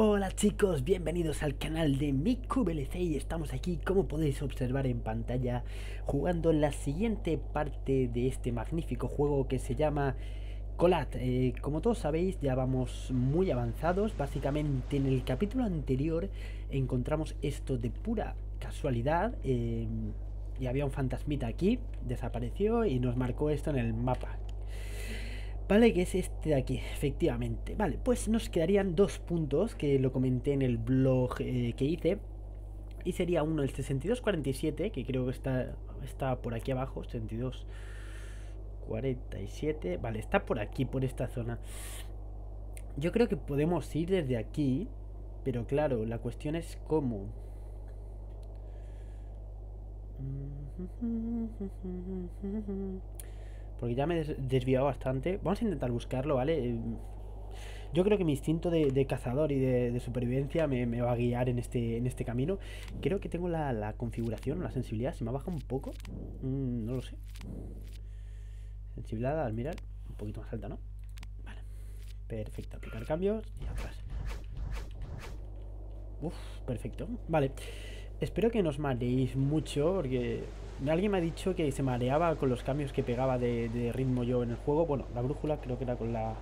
Hola chicos, bienvenidos al canal de MikuBLC y estamos aquí, como podéis observar en pantalla, jugando la siguiente parte de este magnífico juego que se llama Colat. Eh, como todos sabéis, ya vamos muy avanzados, básicamente en el capítulo anterior encontramos esto de pura casualidad, eh, y había un fantasmita aquí, desapareció y nos marcó esto en el mapa, Vale, que es este de aquí, efectivamente. Vale, pues nos quedarían dos puntos que lo comenté en el blog eh, que hice. Y sería uno el 6247, que creo que está, está por aquí abajo, 6247. Vale, está por aquí, por esta zona. Yo creo que podemos ir desde aquí, pero claro, la cuestión es cómo. Porque ya me he desviado bastante. Vamos a intentar buscarlo, ¿vale? Eh, yo creo que mi instinto de, cazador y de, supervivencia me, va a guiar en este, en este camino. Creo que tengo la, configuración, la sensibilidad. ¿Se me ha bajado un poco? Mm, no lo sé. Sensibilidad al mirar. Un poquito más alta, ¿no? Vale. Perfecto. Aplicar cambios y atrás. Uf, perfecto. Vale. Espero que nos mareéis mucho porque Alguien me ha dicho que se mareaba con los cambios que pegaba de, ritmo yo en el juego. Bueno, la brújula creo que era con la.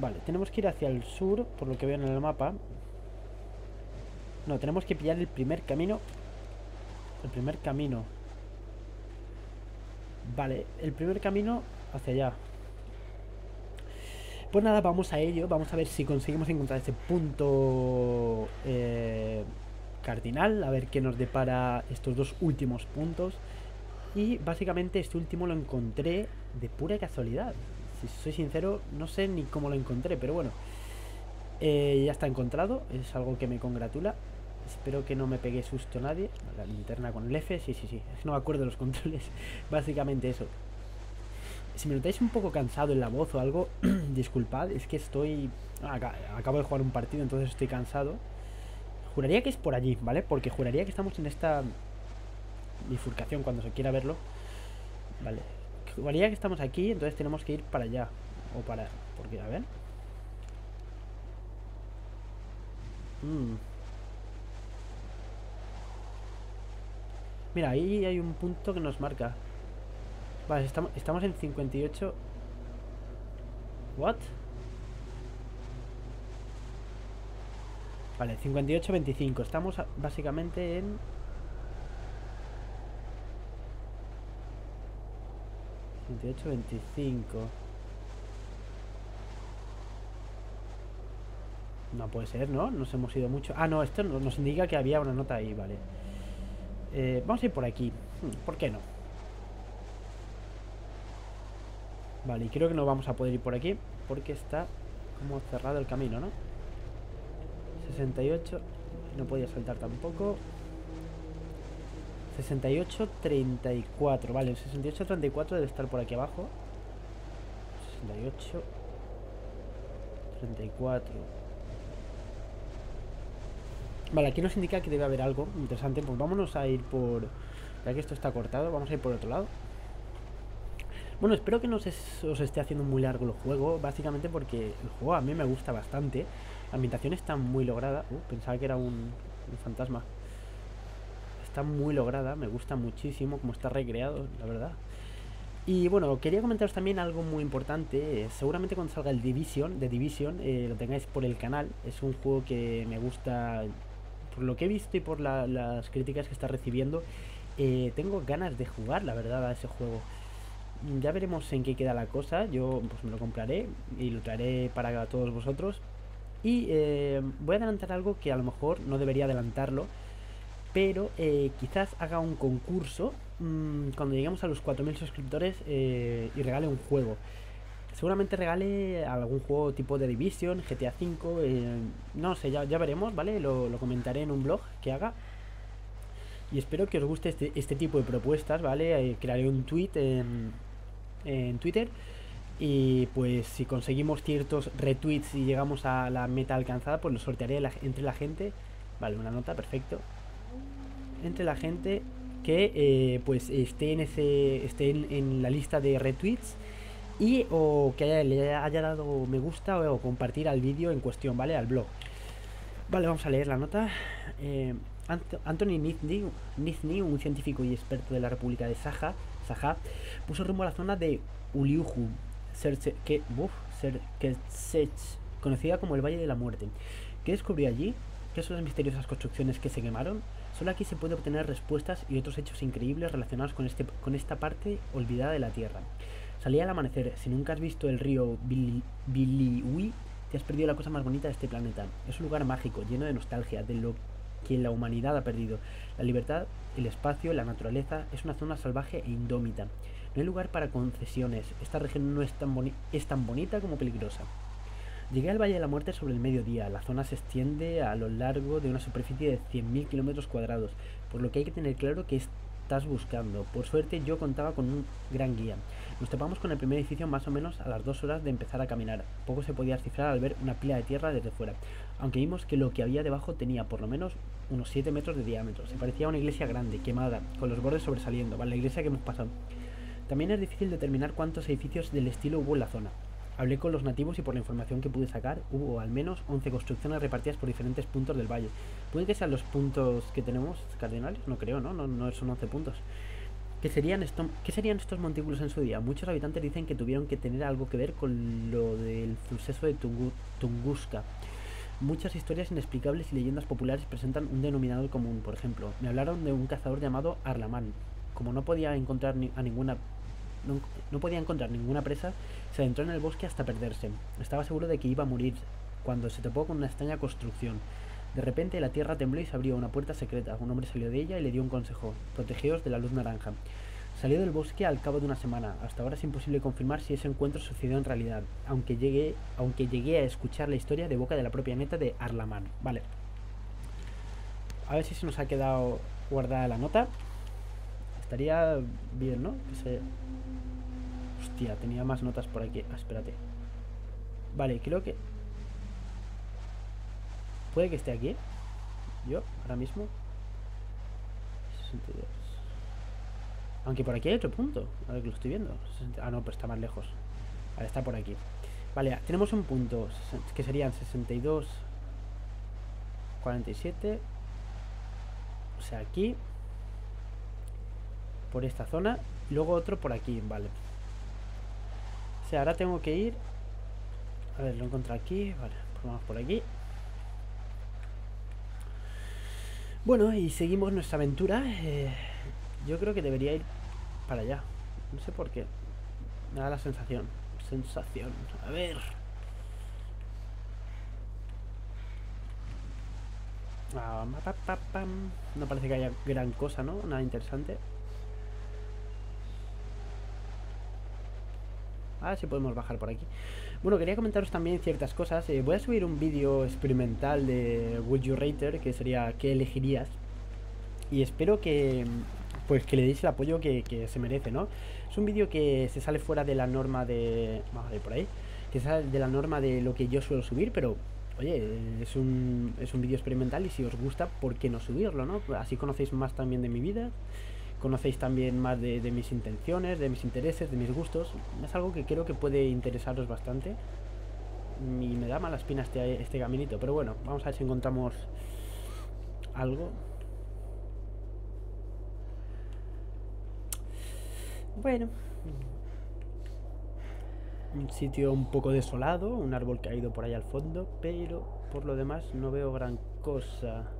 Vale, tenemos que ir hacia el sur, por lo que veo en el mapa. No, tenemos que pillar el primer camino. El primer camino. Vale, el primer camino hacia allá. Pues nada, vamos a ello. Vamos a ver si conseguimos encontrar ese punto... Eh, cardinal, a ver qué nos depara estos dos últimos puntos. Y básicamente este último lo encontré de pura casualidad. Si soy sincero, no sé ni cómo lo encontré, pero bueno. Eh, ya está encontrado, es algo que me congratula. Espero que no me pegue susto nadie. La linterna con el F, sí, sí, sí. No me acuerdo los controles. Básicamente eso. Si me notáis un poco cansado en la voz o algo, disculpad, es que estoy... Acabo de jugar un partido, entonces estoy cansado. Juraría que es por allí, ¿vale? Porque juraría que estamos en esta bifurcación cuando se quiera verlo. Vale. Juraría que estamos aquí, entonces tenemos que ir para allá. O para... Porque, a ver. Mm. Mira, ahí hay un punto que nos marca. Vale, estamos, estamos en 58... ¿What? Vale, 58-25. Estamos básicamente en... 58-25. No puede ser, ¿no? Nos hemos ido mucho. Ah, no, esto nos indica que había una nota ahí, vale. Eh, vamos a ir por aquí. Hmm, ¿Por qué no? Vale, y creo que no vamos a poder ir por aquí porque está como cerrado el camino, ¿no? 68. No podía saltar tampoco. 68, 34. Vale, el 68, 34 debe estar por aquí abajo. 68, 34. Vale, aquí nos indica que debe haber algo interesante. Pues vámonos a ir por... Ya que esto está cortado, vamos a ir por otro lado. Bueno, espero que no os esté haciendo muy largo el juego, básicamente porque el juego a mí me gusta bastante. La ambientación está muy lograda. Uh, pensaba que era un, fantasma. Está muy lograda, me gusta muchísimo como está recreado, la verdad. Y bueno, quería comentaros también algo muy importante. Seguramente cuando salga el Division, de Division, eh, lo tengáis por el canal. Es un juego que me gusta, por lo que he visto y por las críticas que está recibiendo. Eh, tengo ganas de jugar, la verdad, a ese juego. Ya veremos en qué queda la cosa. Yo pues me lo compraré y lo traeré para todos vosotros. Y eh, voy a adelantar algo que a lo mejor no debería adelantarlo, pero eh, quizás haga un concurso mmm, cuando lleguemos a los 4.000 suscriptores eh, y regale un juego. Seguramente regale algún juego tipo de Division, GTA V, no sé, ya, veremos, ¿vale? Lo, comentaré en un blog que haga. Y espero que os guste este, este tipo de propuestas, ¿vale? crearé un tweet en Twitter y pues si conseguimos ciertos retweets y llegamos a la meta alcanzada, pues lo sortearé entre la gente. Vale, una nota, perfecto. Entre la gente que eh, pues esté en ese esté en, la lista de retweets y o que le haya dado me gusta o, compartir al vídeo en cuestión, ¿vale? Al blog. Vale, vamos a leer la nota. Eh, Anthony Nizhny, un científico y experto de la República de Saja, Saja puso rumbo a la zona de Uliuhu, que, conocida como el Valle de la Muerte. ¿Qué descubrió allí? ¿Qué son las misteriosas construcciones que se quemaron? Solo aquí se puede obtener respuestas y otros hechos increíbles relacionados con, este, con esta parte olvidada de la Tierra. Salía al amanecer. Si nunca has visto el río Biliwi, te has perdido la cosa más bonita de este planeta. Es un lugar mágico, lleno de nostalgia, de lo que la humanidad ha perdido. La libertad, el espacio, la naturaleza, es una zona salvaje e indómita. Lugar para concesiones. Esta región no es tan, es tan bonita como peligrosa. Llegué al Valle de la Muerte sobre el mediodía. La zona se extiende a lo largo de una superficie de 100.000 kilómetros cuadrados, por lo que hay que tener claro que estás buscando. Por suerte yo contaba con un gran guía. Nos topamos con el primer edificio más o menos a las dos horas de empezar a caminar. Poco se podía cifrar al ver una pila de tierra desde fuera, aunque vimos que lo que había debajo tenía por lo menos unos 7 metros de diámetro. Se parecía a una iglesia grande, quemada, con los bordes sobresaliendo, ¿vale? La iglesia que hemos pasado. También es difícil determinar cuántos edificios del estilo hubo en la zona. Hablé con los nativos y por la información que pude sacar, hubo al menos 11 construcciones repartidas por diferentes puntos del valle. ¿Puede que sean los puntos que tenemos cardinales? No creo, ¿no? No, no son 11 puntos. ¿Qué serían, ¿Qué serían estos montículos en su día? Muchos habitantes dicen que tuvieron que tener algo que ver con lo del suceso de Tunguska. Muchas historias inexplicables y leyendas populares presentan un denominador común. Por ejemplo, me hablaron de un cazador llamado Arlaman. Como no podía encontrar a ninguna no, podía encontrar ninguna presa, se adentró en el bosque hasta perderse. Estaba seguro de que iba a morir cuando se topó con una extraña construcción. De repente la tierra tembló y se abrió una puerta secreta. Un hombre salió de ella y le dio un consejo. Protegeos de la luz naranja. Salió del bosque al cabo de una semana. Hasta ahora es imposible confirmar si ese encuentro sucedió en realidad, aunque llegué, aunque llegué a escuchar la historia de boca de la propia neta de Arlaman. Vale. A ver si se nos ha quedado guardada la nota. Estaría bien, ¿no? Hostia, tenía más notas por aquí. Ah, espérate. Vale, creo que Puede que esté aquí. Yo, ahora mismo. 62. Aunque por aquí hay otro punto. A ver que lo estoy viendo. Ah, no, pues está más lejos. Vale, está por aquí. Vale, tenemos un punto que serían 62, 47. O sea, aquí. Por esta zona. Y luego otro por aquí, vale. O sea, ahora tengo que ir. A ver, lo encuentro aquí. Vale, vamos por aquí. Bueno, y seguimos nuestra aventura. Eh, yo creo que debería ir para allá. No sé por qué. Me da la sensación. Sensación. A ver. Ah, no parece que haya gran cosa, ¿no? Nada interesante. A ver si podemos bajar por aquí. Bueno, quería comentaros también ciertas cosas. Eh, voy a subir un vídeo experimental de Would You Rater, que sería ¿qué elegirías? Y espero que pues que le deis el apoyo que, se merece, ¿no? Es un vídeo que se sale fuera de la norma de... Vamos a ver por ahí. Que sale de la norma de lo que yo suelo subir, pero... Oye, es un, es un vídeo experimental y si os gusta, ¿por qué no subirlo, no? Así conocéis más también de mi vida conocéis también más de, mis intenciones, de mis intereses, de mis gustos. Es algo que creo que puede interesaros bastante. Y me da mala espina este, este caminito, pero bueno, vamos a ver si encontramos algo. Bueno, un sitio un poco desolado, un árbol caído por ahí al fondo, pero por lo demás no veo gran cosa.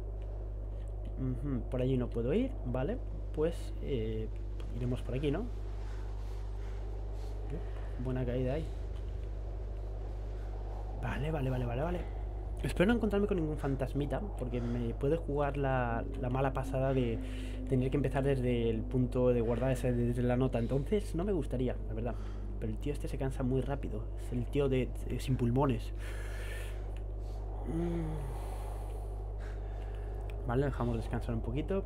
por allí no puedo ir, ¿vale? Pues iremos por aquí, ¿no? Buena caída ahí. Vale, vale, vale, vale, vale. Espero no encontrarme con ningún fantasmita, porque me puede jugar la, mala pasada de tener que empezar desde el punto de guardar esa, desde la nota. Entonces no me gustaría, la verdad. Pero el tío este se cansa muy rápido. Es el tío de, sin pulmones. Mm. Vale, dejamos descansar un poquito.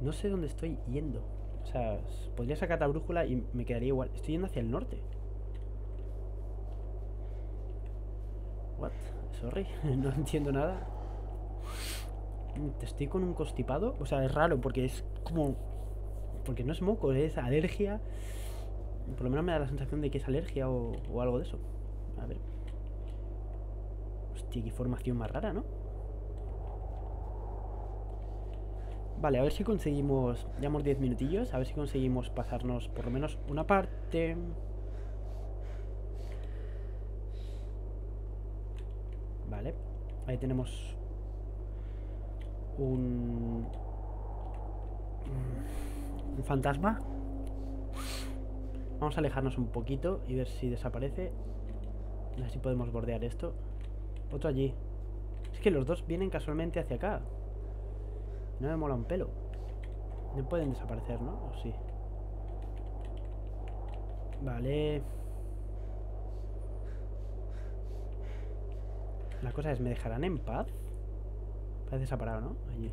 No sé dónde estoy yendo. O sea, podría sacar la brújula y me quedaría igual. Estoy yendo hacia el norte. What? Sorry, no entiendo nada. Estoy con un constipado. O sea, es raro porque es como... Porque no es moco, es alergia. Por lo menos me da la sensación de que es alergia o, o algo de eso. A ver. Hostia, qué formación más rara, ¿no? Vale, a ver si conseguimos... Llevamos 10 minutillos. A ver si conseguimos pasarnos por lo menos una parte... Vale. Ahí tenemos... Un... Un fantasma. Vamos a alejarnos un poquito y ver si desaparece. A ver si podemos bordear esto. Otro allí. Es que los dos vienen casualmente hacia acá. No me mola un pelo. No pueden desaparecer, ¿no? ¿O sí? Vale. La cosa es, ¿me dejarán en paz? Parece separado, ¿no? Allí.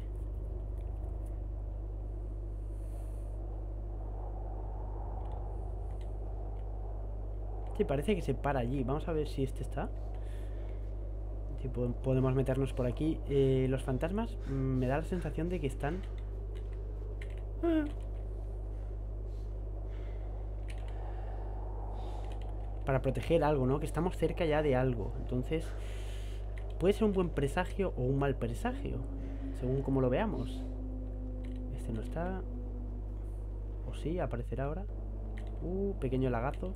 Sí, parece que se para allí. Vamos a ver si este está. Si podemos meternos por aquí. Eh, los fantasmas mm, me da la sensación de que están... Ah. Para proteger algo, ¿no? Que estamos cerca ya de algo. Entonces, puede ser un buen presagio o un mal presagio. Según como lo veamos. Este no está... ¿O sí? ¿Aparecerá ahora? Uh, pequeño lagazo.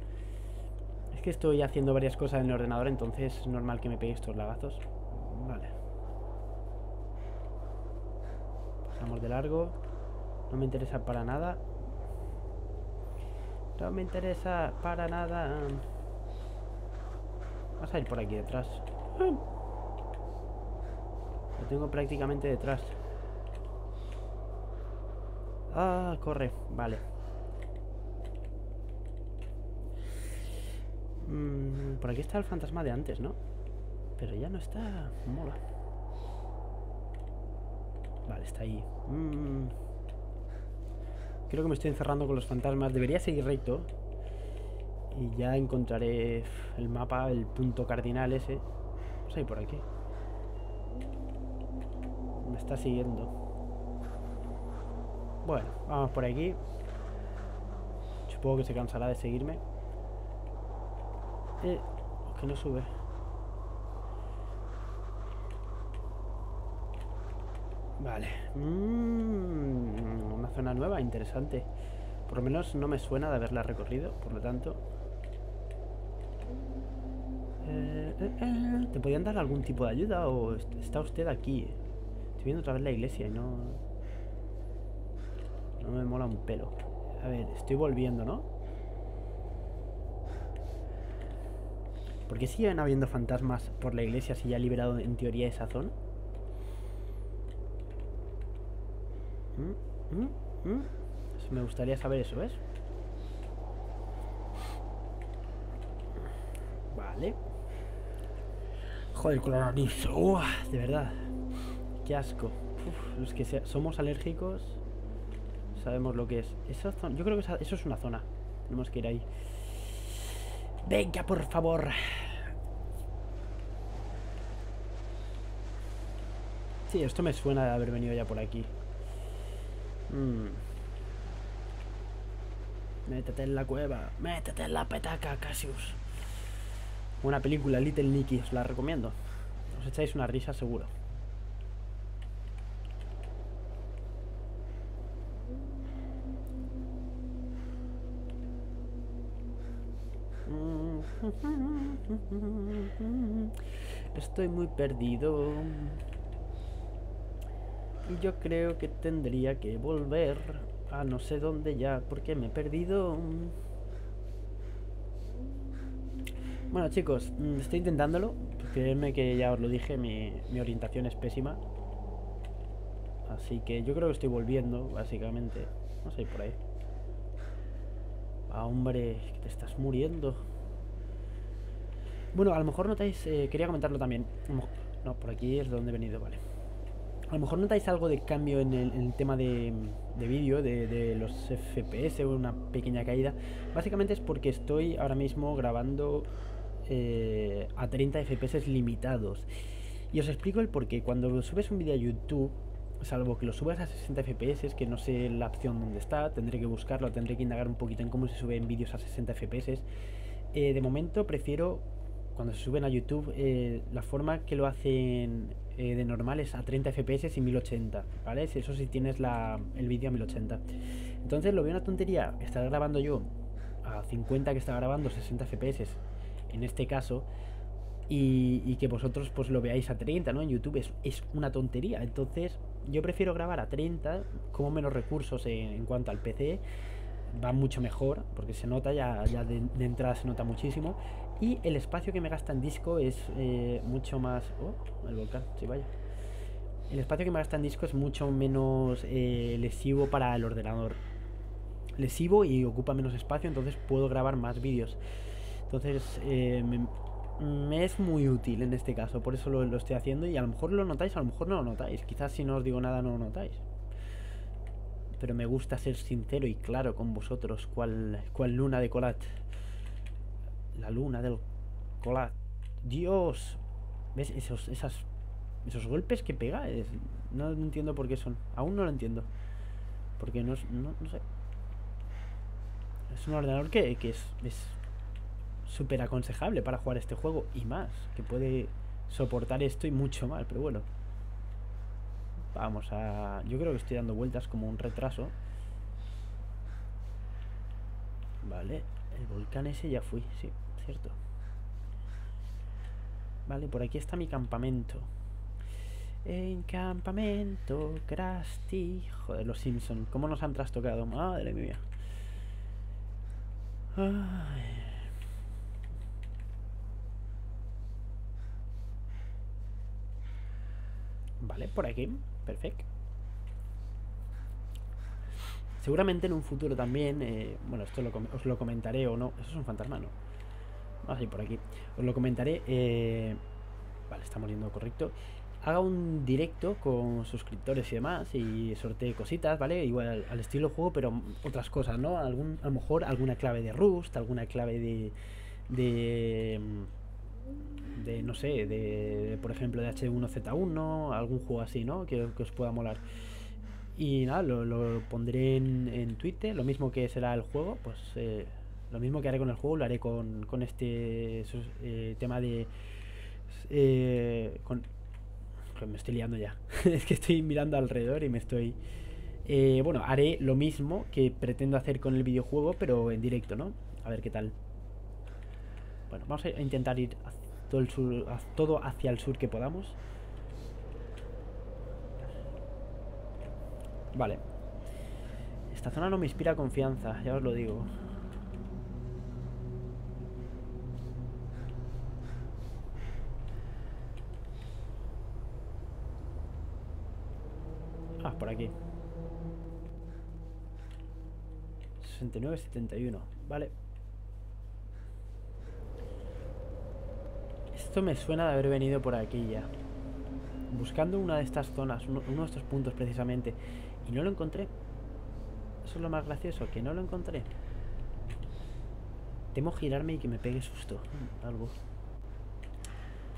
Es que estoy haciendo varias cosas en el ordenador, entonces es normal que me pegue estos lagazos. Vale. Pasamos de largo. No me interesa para nada. No me interesa para nada. Vas a ir por aquí detrás. Lo tengo prácticamente detrás. Ah, corre. Vale. Mm, por aquí está el fantasma de antes, ¿no? Pero ya no está. Mola. Vale, está ahí. Mm. Creo que me estoy encerrando con los fantasmas. Debería seguir recto. Y ya encontraré el mapa, el punto cardinal ese. Vamos a ir por aquí. Me está siguiendo. Bueno, vamos por aquí. Supongo que se cansará de seguirme. Eh, que no sube. Vale. Mm, una zona nueva, interesante. Por lo menos no me suena de haberla recorrido, por lo tanto... Eh, eh, eh, ¿Te podían dar algún tipo de ayuda o está usted aquí? Estoy viendo otra vez la iglesia y no... No me mola un pelo. A ver, estoy volviendo, ¿no? ¿Por qué siguen habiendo fantasmas por la iglesia si ya ha liberado en teoría esa zona? ¿Mm? ¿Mm? ¿Mm? me gustaría saber eso, ¿ves? Vale. Joder, la nariz. de verdad. Qué asco. los que somos alérgicos sabemos lo que es. Esa yo creo que eso es una zona. Tenemos que ir ahí. Venga, por favor. Sí, esto me suena de haber venido ya por aquí. Mm. Métete en la cueva. Métete en la petaca, Cassius. Una película, Little Nicky, os la recomiendo. Os echáis una risa seguro. Estoy muy perdido. Y yo creo que tendría que volver a no sé dónde ya, porque me he perdido. Bueno chicos, mm, estoy intentándolo. Creedme que ya os lo dije, mi, mi orientación es pésima. Así que yo creo que estoy volviendo, básicamente. No sé, por ahí. Ah, hombre, que te estás muriendo. Bueno, a lo mejor notáis, eh, quería comentarlo también. No, por aquí es donde he venido, vale. A lo mejor notáis algo de cambio en el, tema de, vídeo, de, los FPS una pequeña caída. Básicamente es porque estoy ahora mismo grabando eh, a 30 FPS limitados. Y os explico el porqué. Cuando subes un vídeo a YouTube, salvo que lo subas a 60 fps, que no sé la opción donde está, tendré que buscarlo, tendré que indagar un poquito en cómo se suben vídeos a 60 fps. Eh, de momento prefiero, cuando se suben a YouTube, eh, la forma que lo hacen eh, de normal es a 30 fps y 1080, ¿vale? Eso si tienes el vídeo a 1080. Entonces lo veo una tontería estar grabando yo a 50 que está grabando 60 fps, en este caso, y, que vosotros pues lo veáis a 30, ¿no? En YouTube es, una tontería. Entonces yo prefiero grabar a 30, como menos recursos en, cuanto al PC, va mucho mejor, porque se nota ya de, entrada se nota muchísimo. Y el espacio que me gasta en disco es eh, mucho más... Oh, el volcán, sí, vaya. El espacio que me gasta en disco es mucho menos eh, lesivo para el ordenador. Lesivo y ocupa menos espacio, entonces puedo grabar más vídeos. Entonces, eh, me es muy útil en este caso, por eso lo, estoy haciendo y a lo mejor lo notáis, a lo mejor no lo notáis. Quizás si no os digo nada no lo notáis. Pero me gusta ser sincero y claro con vosotros. ¿Cuál, cuál luna de Colat? La luna del Colat. Dios. ¿Ves esos, esas, esos golpes que pega? no entiendo por qué son. Aún no lo entiendo. Porque no, no, no sé. Es un ordenador que, que es, es súper aconsejable para jugar este juego y más, que puede soportar esto y mucho más, pero bueno. Vamos a... Yo creo que estoy dando vueltas como un retraso. Vale, el volcán ese ya fui, sí, cierto. Vale, por aquí está mi campamento. En campamento, Krusty. Joder, los Simpson, ¿cómo nos han trastocado? Madre mía. Vale, por aquí. Perfecto. Seguramente en un futuro también, eh, bueno, esto os lo comentaré o no. Eso es un fantasma, ¿no? Vamos a ir por aquí. Os lo comentaré. Eh, vale, estamos yendo correcto. Haga un directo con suscriptores y demás y sortee cositas, ¿vale? Igual al, estilo juego, pero otras cosas, ¿no? Algún, a lo mejor alguna clave de Rust, alguna clave de, de de no sé, de por ejemplo de H1Z1, algún juego así, ¿no? Que, os pueda molar. Y nada, lo, pondré en, Twitter, lo mismo que será el juego, pues eh, lo mismo que haré con el juego, lo haré con, con este eh, tema de... Eh, con, me estoy liando ya, es que estoy mirando alrededor y me estoy... bueno, haré lo mismo que pretendo hacer con el videojuego, pero en directo, ¿no? A ver qué tal. Bueno, vamos a intentar ir todo, el sur, todo hacia el sur que podamos. Vale. Esta zona no me inspira confianza, ya os lo digo. Por aquí. 69, 71. Vale. Esto me suena de haber venido por aquí ya. Buscando una de estas zonas, uno, de estos puntos precisamente. Y no lo encontré. Eso es lo más gracioso, que no lo encontré. Temo girarme y que me pegue susto. Algo.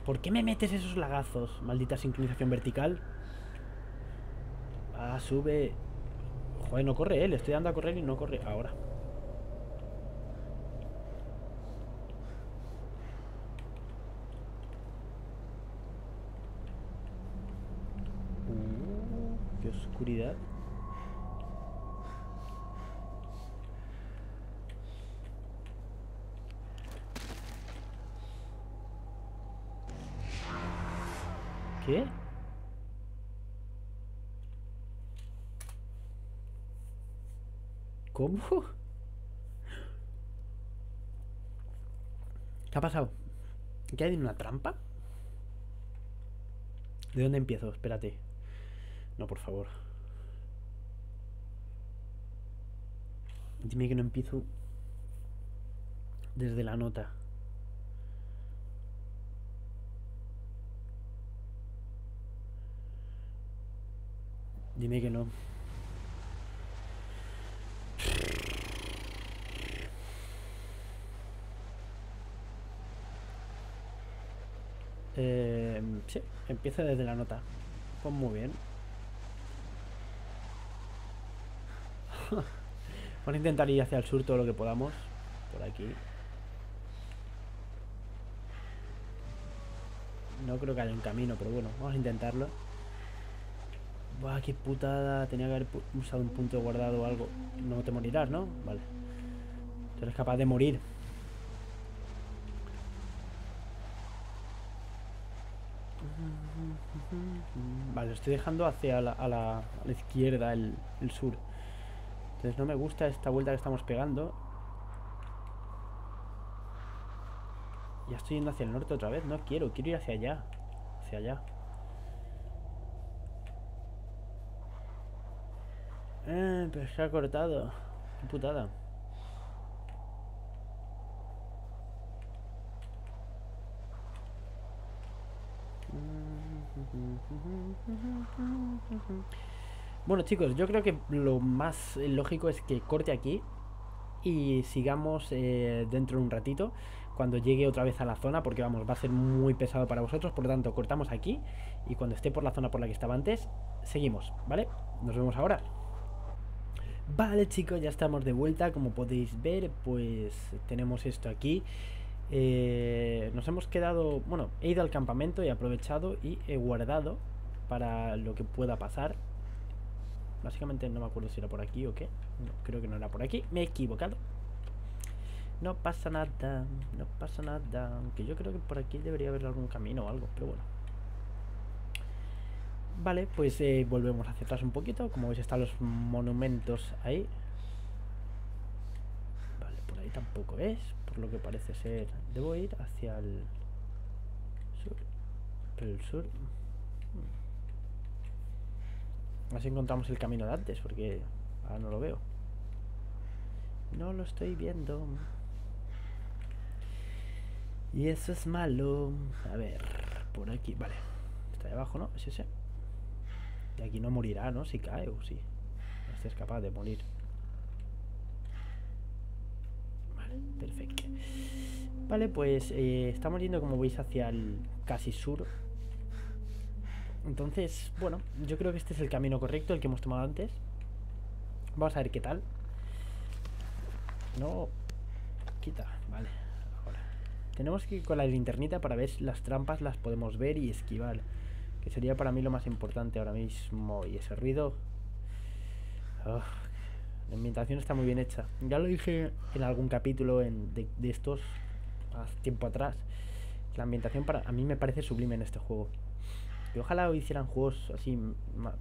¿Por qué me metes esos lagazos? Maldita sincronización vertical. Ah, sube. Joder, no corre, él. Estoy dando a correr y no corre. Ahora. oscuridad. ¿Qué? ¿Cómo? ¿Qué ha pasado? ¿Qué hay una trampa? ¿De dónde empiezo? Espérate. No, por favor. Dime que no empiezo desde la nota. Dime que no. Eh, sí, empieza desde la nota. Pues muy bien. Vamos a intentar ir hacia el sur todo lo que podamos. Por aquí. No creo que haya un camino, pero bueno, vamos a intentarlo. Buah, qué putada. Tenía que haber usado un punto guardado o algo. No te morirás, ¿no? Vale. Tú eres capaz de morir. Vale, estoy dejando hacia la, a, la, izquierda el, el sur. Entonces no me gusta esta vuelta que estamos pegando. Ya estoy yendo hacia el norte otra vez. No quiero, quiero ir hacia allá. Hacia allá. Eh, pero se ha cortado. Qué putada. Bueno chicos, yo creo que lo más lógico es que corte aquí y sigamos eh, dentro de un ratito cuando llegue otra vez a la zona porque vamos, va a ser muy pesado para vosotros, por lo tanto cortamos aquí y cuando esté por la zona por la que estaba antes, seguimos, ¿vale? Nos vemos ahora. Vale chicos, ya estamos de vuelta, como podéis ver, pues tenemos esto aquí. Eh, nos hemos quedado, bueno, he ido al campamento, he aprovechado y he guardado para lo que pueda pasar. Básicamente no me acuerdo si era por aquí o qué. No, creo que no era por aquí. Me he equivocado. No pasa nada, no pasa nada. Aunque yo creo que por aquí debería haber algún camino o algo, pero bueno. Vale, pues eh, volvemos hacia atrás un poquito. Como veis están los monumentos ahí. Ahí tampoco es por lo que parece ser. Debo ir hacia el sur. Pero el sur... A ver si encontramos el camino de antes, porque ahora no lo veo. No lo estoy viendo. Y eso es malo. A ver, por aquí. Vale. Está debajo, ¿no? Es ese. Y aquí no morirá, ¿no? Si cae o sí. Este es capaz de morir. Perfecto. Vale, pues eh, estamos yendo como veis hacia el casi sur. Entonces, bueno, yo creo que este es el camino correcto, el que hemos tomado antes. Vamos a ver qué tal. No, quita, vale. Ahora, tenemos que ir con la linternita para ver las trampas las podemos ver y esquivar. Que sería para mí lo más importante ahora mismo. Y ese ruido... Oh, la ambientación está muy bien hecha. Ya lo dije en algún capítulo en, de, estos, hace tiempo atrás. La ambientación para a mí me parece sublime en este juego. Y ojalá hicieran juegos así,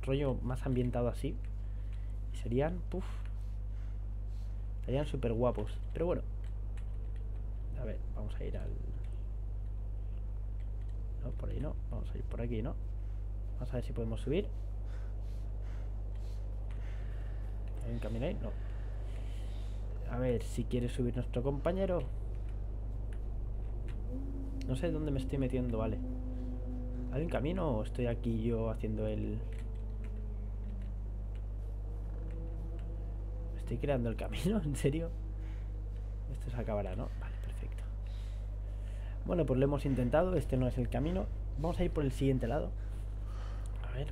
rollo más ambientado así. Y serían, puff, serían súper guapos. Pero bueno, a ver, vamos a ir al... No, por ahí no, vamos a ir por aquí, ¿no? Vamos a ver si podemos subir. ¿Hay No. A ver, si quiere subir nuestro compañero. No sé dónde me estoy metiendo, vale. ¿Hay un camino o estoy aquí yo haciendo el... ¿Estoy creando el camino? ¿En serio? Esto se acabará, ¿no? Vale, perfecto. Bueno, pues lo hemos intentado. Este no es el camino. Vamos a ir por el siguiente lado. A ver.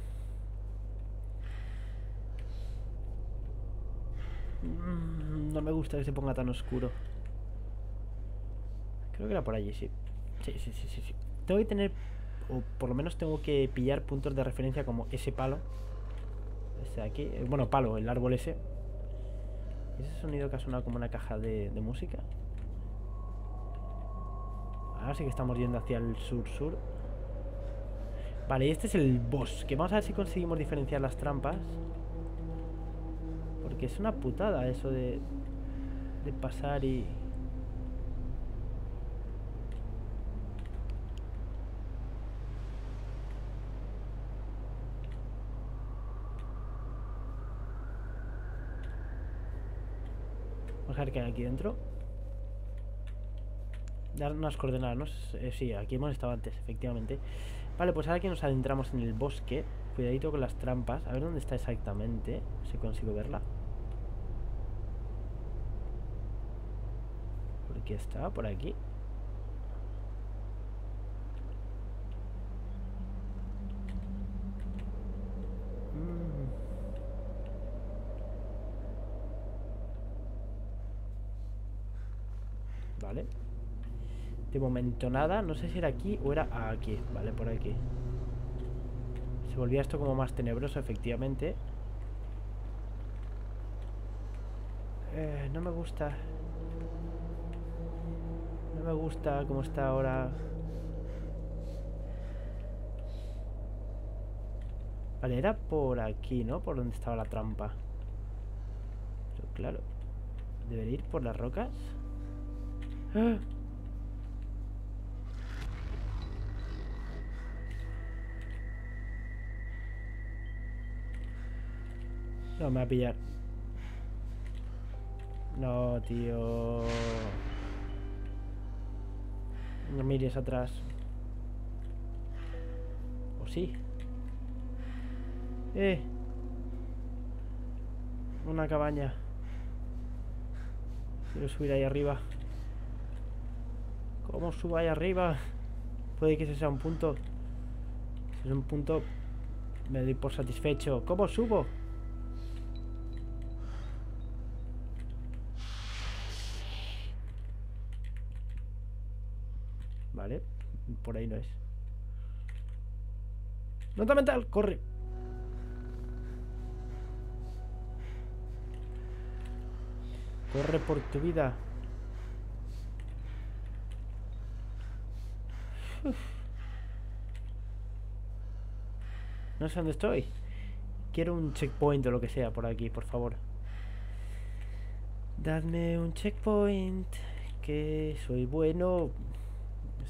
Mm, no me gusta que se ponga tan oscuro. Creo que era por allí, sí. Sí, sí, sí, sí, sí. Tengo que tener, o por lo menos tengo que pillar puntos de referencia como ese palo. Este de aquí. Eh, bueno, palo, el árbol ese. ese sonido que ha sonado como una caja de, música? Ahora sí que estamos yendo hacia el sur-sur. Vale, este es el boss. Que vamos a ver si conseguimos diferenciar las trampas. Porque es una putada eso de, de pasar y... Ver qué hay aquí dentro. Dar unas coordenadas, ¿no? Eh, sí, aquí hemos estado antes, efectivamente. Vale, pues ahora que nos adentramos en el bosque, cuidadito con las trampas. A ver dónde está exactamente, si consigo verla. Aquí está, por aquí. Mm. Vale. De momento nada. No sé si era aquí o era aquí. Vale, por aquí. Se volvía esto como más tenebroso, efectivamente. Eh, no me gusta. Me gusta cómo está ahora. Vale, era por aquí, ¿no? Por donde estaba la trampa. Pero claro. ¿Debería ir por las rocas? No, me va a pillar. No, tío. No mires atrás. ¿O sí? Eh. Una cabaña. Quiero subir ahí arriba. ¿Cómo subo ahí arriba? Puede que ese sea un punto. Es un punto, me doy por satisfecho. ¿Cómo subo? Vale, por ahí no es. Nota mental, corre. Corre por tu vida. No sé dónde estoy. Quiero un checkpoint o lo que sea por aquí, por favor. Dadme un checkpoint. Que soy bueno.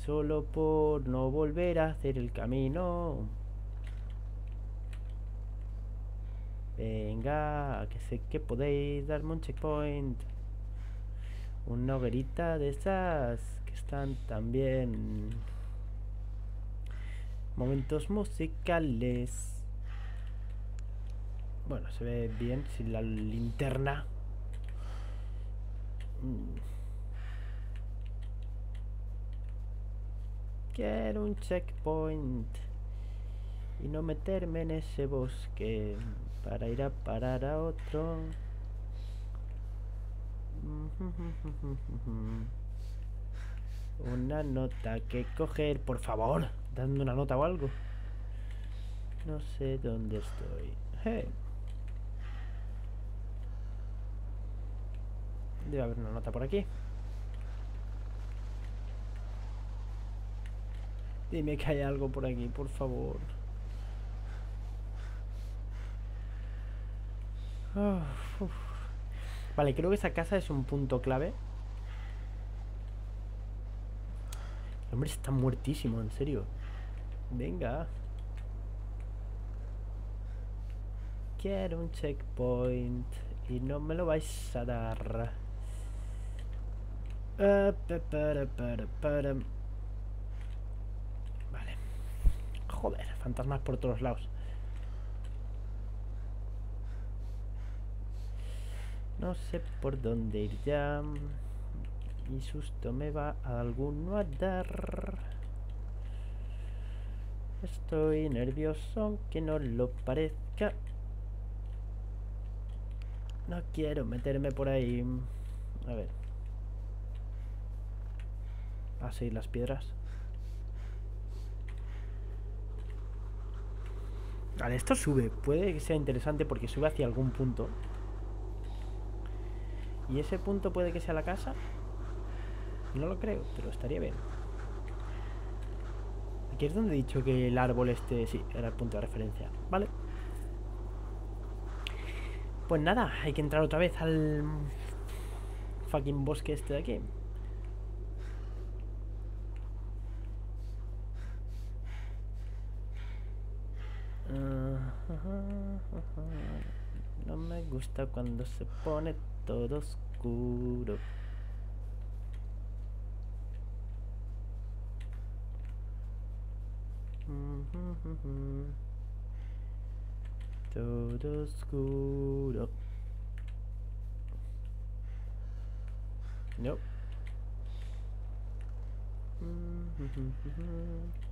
Solo por no volver a hacer el camino. Venga, que sé que podéis darme un checkpoint. Una hoguerita de esas que están también. Momentos musicales. Bueno, se ve bien sin la linterna. Mm. Quiero un checkpoint y no meterme en ese bosque para ir a parar a otro. Una nota que coger, por favor, dando una nota o algo. No sé dónde estoy. Debe haber una nota por aquí. Dime que hay algo por aquí, por favor. Vale, creo que esa casa es un punto clave. Hombre está muertísimo, en serio. Venga. Quiero un checkpoint. Y no me lo vais a dar. Pa, para, para, para. Vale. Joder, fantasmas por todos lados. No sé por dónde ir ya. Y susto me va a alguno a dar. Estoy nervioso aunque no lo parezca. No quiero meterme por ahí. A ver. A seguir las piedras. Vale, esto sube. Puede que sea interesante porque sube hacia algún punto. ¿Y ese punto puede que sea la casa? No lo creo, pero estaría bien. Aquí es donde he dicho que el árbol este, sí, era el punto de referencia. Vale. Pues nada, hay que entrar otra vez al fucking bosque este de aquí. No me gusta cuando se pone todo oscuro. Todo oscuro. No.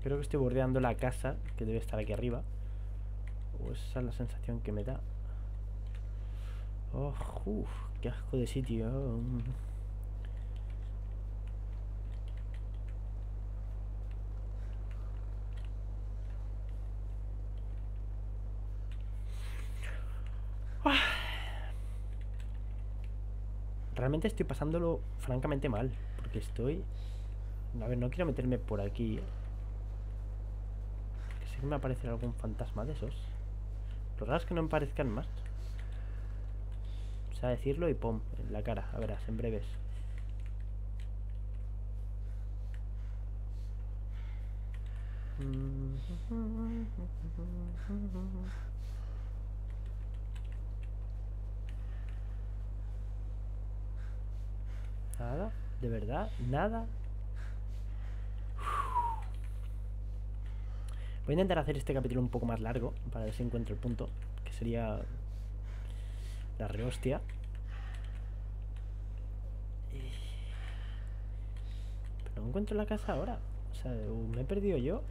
Creo que estoy bordeando la casa, que debe estar aquí arriba. O esa es la sensación que me da. Oh, uf, qué asco de sitio. Ah. realmente estoy pasándolo francamente mal. Porque estoy. A ver, no quiero meterme por aquí. Que sé que me aparecerá algún fantasma de esos. Lo raro es que no me parezcan más. O sea, decirlo y pum, en la cara. A verás, en breves. Nada, de verdad, nada. Voy a intentar hacer este capítulo un poco más largo para ver si encuentro el punto, que sería la rehostia. Pero no encuentro la casa ahora. O sea, me he perdido yo.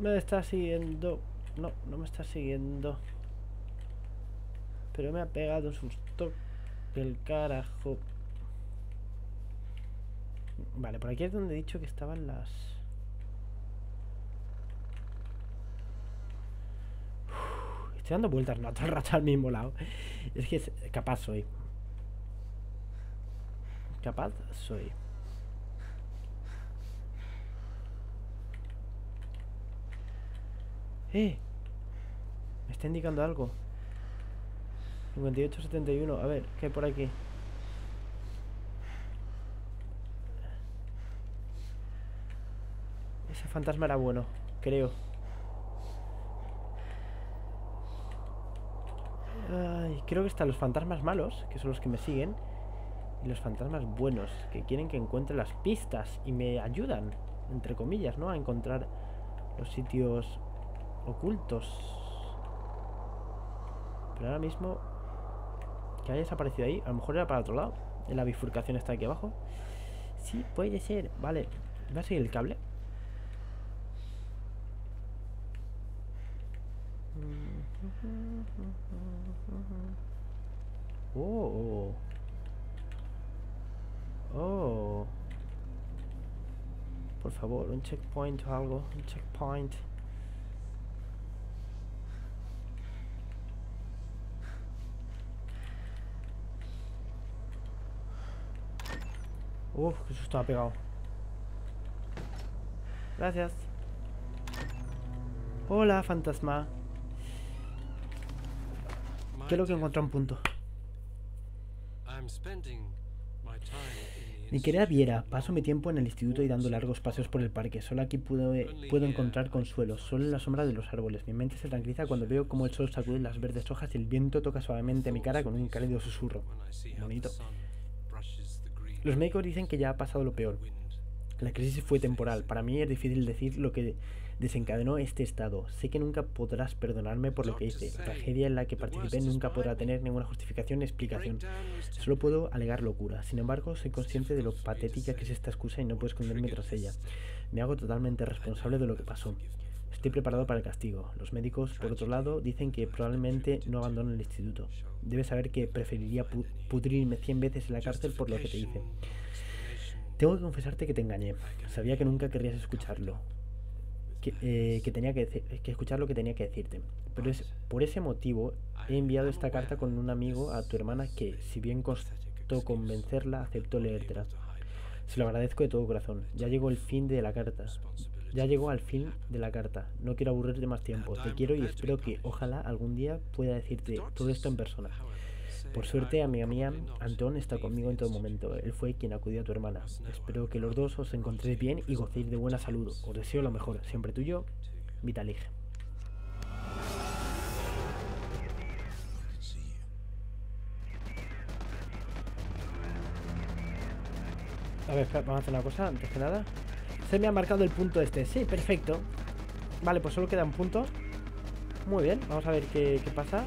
Me está siguiendo. No, no me está siguiendo. Pero me ha pegado un susto del carajo. Vale, por aquí es donde he dicho que estaban las... estoy dando vueltas, no, todo el rato al mismo lado. Es que capaz soy. Capaz soy. ¡Eh! Me está indicando algo. 58-71. A ver, ¿qué hay por aquí? Ese fantasma era bueno, creo. Ay, creo que están los fantasmas malos, que son los que me siguen. Y los fantasmas buenos, que quieren que encuentre las pistas y me ayudan, entre comillas, ¿no? A encontrar los sitios ocultos. Pero ahora mismo que haya desaparecido ahí, a lo mejor era para otro lado. En la bifurcación está aquí abajo. Sí, puede ser. Vale, ¿va a seguir el cable? Oh. Oh. Por favor, un checkpoint o algo. Un checkpoint. Uf, susto ha pegado. Gracias. Hola, fantasma. ¿Qué es lo que encontró un punto? Mi querida Viera, paso mi tiempo en el instituto y dando largos paseos por el parque. Solo aquí puedo, puedo encontrar consuelo, solo en la sombra de los árboles. Mi mente se tranquiliza cuando veo cómo el sol sacude las verdes hojas y el viento toca suavemente mi cara con un cálido susurro. Bonito. Los médicos dicen que ya ha pasado lo peor. La crisis fue temporal. Para mí es difícil decir lo que desencadenó este estado. Sé que nunca podrás perdonarme por lo que hice. La tragedia en la que participé nunca podrá tener ninguna justificación ni explicación. Solo puedo alegar locura. Sin embargo, soy consciente de lo patética que es esta excusa y no puedo esconderme tras ella. Me hago totalmente responsable de lo que pasó. Estoy preparado para el castigo. Los médicos, por otro lado, dicen que probablemente no abandono el instituto. Debes saber que preferiría pudrirme cien veces en la cárcel por lo que te hice. Tengo que confesarte que te engañé. Sabía que nunca querrías escucharlo. Que, eh, tenía que, que, escuchar lo que tenía que decirte. Pero es por ese motivo he enviado esta carta con un amigo a tu hermana que, si bien costó convencerla, aceptó leértela. Se lo agradezco de todo corazón. Ya llegó el fin de la carta. Ya llegó al fin de la carta. No quiero aburrirte más tiempo. Te quiero y espero que ojalá algún día pueda decirte todo esto en persona. Por suerte, amiga mía, Antón está conmigo en todo momento. Él fue quien acudió a tu hermana. Espero que los dos os encontréis bien y gocéis de buena salud. Os deseo lo mejor. Siempre tuyo, Vitalig. A ver, vamos a hacer una cosa antes que nada. Se me ha marcado el punto este. Sí, perfecto. Vale, pues solo queda un punto. Muy bien, vamos a ver qué, qué pasa.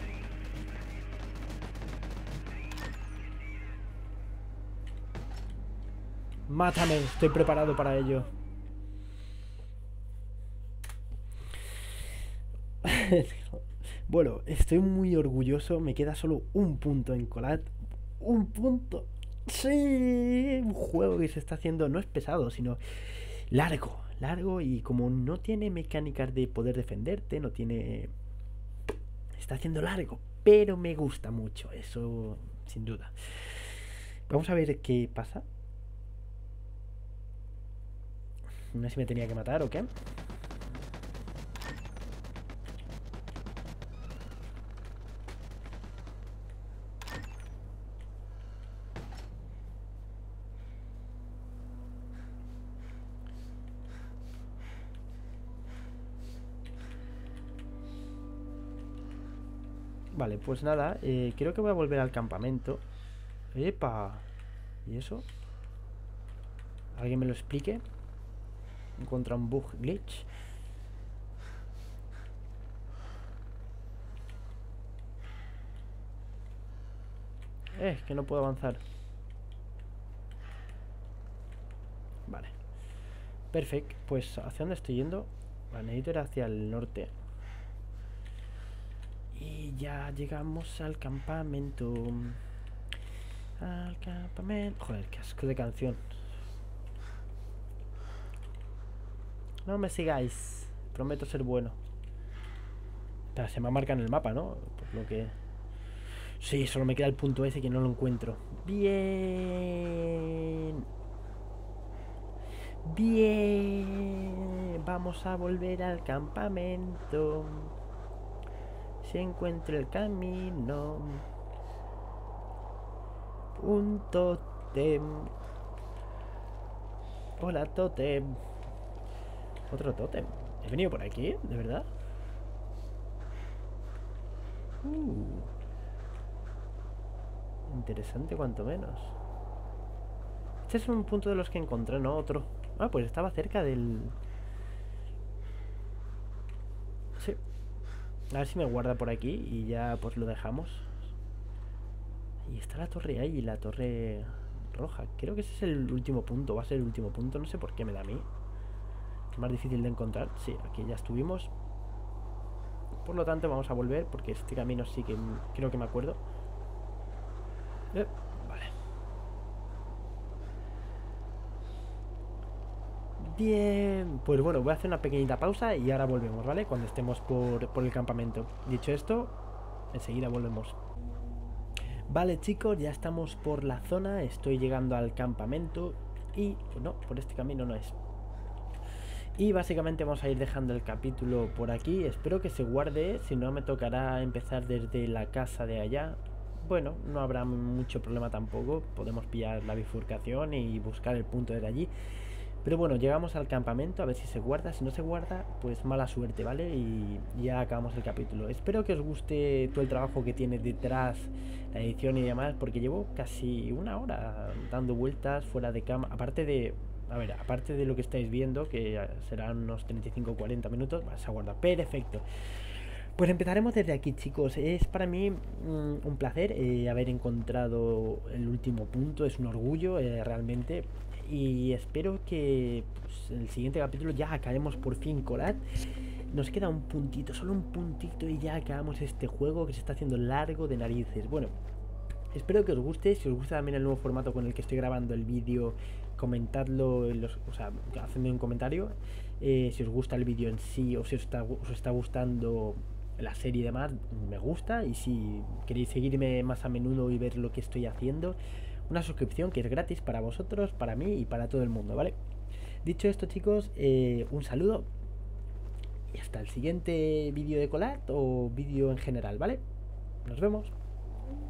Mátame, estoy preparado para ello. Bueno, estoy muy orgulloso. Me queda solo un punto en Colat. Un punto. Sí, un juego que se está haciendo no es pesado, sino largo, largo y como no tiene mecánicas de poder defenderte, no tiene... Está haciendo largo, pero me gusta mucho, eso sin duda. Vamos a ver qué pasa. No sé si me tenía que matar o qué. Vale, pues nada, eh, creo que voy a volver al campamento. ¡Epa! ¿Y eso? ¿Alguien me lo explique? Encontra un bug glitch. Eh, que no puedo avanzar. Vale. Perfecto. Pues, ¿hacia dónde estoy yendo? Vale, necesito ir hacia el norte. Ya llegamos al campamento. Al campamento. Joder, qué asco de canción. No me sigáis. Prometo ser bueno. se me marca en el mapa, ¿no? Por lo que... Sí, solo me queda el punto ese que no lo encuentro. Bien. Bien. Vamos a volver al campamento se encuentra el camino. Un totem. Hola, totem. Otro totem. ¿He venido por aquí? ¿De verdad? Uh. Interesante cuanto menos. Este es un punto de los que encontré, ¿no? Otro. Ah, pues estaba cerca del... Sí, a ver si me guarda por aquí y ya pues lo dejamos. Y está la torre ahí, la torre roja. Creo que ese es el último punto, va a ser el último punto, no sé por qué me da a mí. Es más difícil de encontrar. Sí, aquí ya estuvimos. Por lo tanto vamos a volver porque este camino sí que creo que me acuerdo. Eh, Bien, pues bueno, voy a hacer una pequeñita pausa y ahora volvemos, ¿vale? Cuando estemos por, el campamento. Dicho esto, enseguida volvemos. Vale chicos, ya estamos por la zona, estoy llegando al campamento y... Pues no, por este camino no es. Y básicamente vamos a ir dejando el capítulo por aquí, espero que se guarde, si no me tocará empezar desde la casa de allá. Bueno, no habrá mucho problema tampoco, podemos pillar la bifurcación y buscar el punto de allí. Pero bueno, llegamos al campamento, a ver si se guarda. Si no se guarda, pues mala suerte, ¿vale? Y ya acabamos el capítulo. Espero que os guste todo el trabajo que tiene detrás, la edición y demás, porque llevo casi una hora dando vueltas fuera de cama. Aparte de, a ver, aparte de lo que estáis viendo, que serán unos 35 40 minutos, se guarda. Perfecto. Pues empezaremos desde aquí, chicos. Es para mí mm, un placer eh, haber encontrado el último punto. Es un orgullo, eh, realmente y espero que pues, en el siguiente capítulo ya acabemos por fin Colat. Nos queda un puntito, solo un puntito y ya acabamos este juego que se está haciendo largo de narices. Bueno, espero que os guste. Si os gusta también el nuevo formato con el que estoy grabando el vídeo, comentadlo, en los, o sea, hacedme un comentario. Eh, si os gusta el vídeo en sí o si os está, os está gustando la serie y demás, me gusta. Y si queréis seguirme más a menudo y ver lo que estoy haciendo, una suscripción que es gratis para vosotros, para mí y para todo el mundo, ¿vale? Dicho esto, chicos, eh, un saludo y hasta el siguiente vídeo de Colat o vídeo en general, ¿vale? Nos vemos.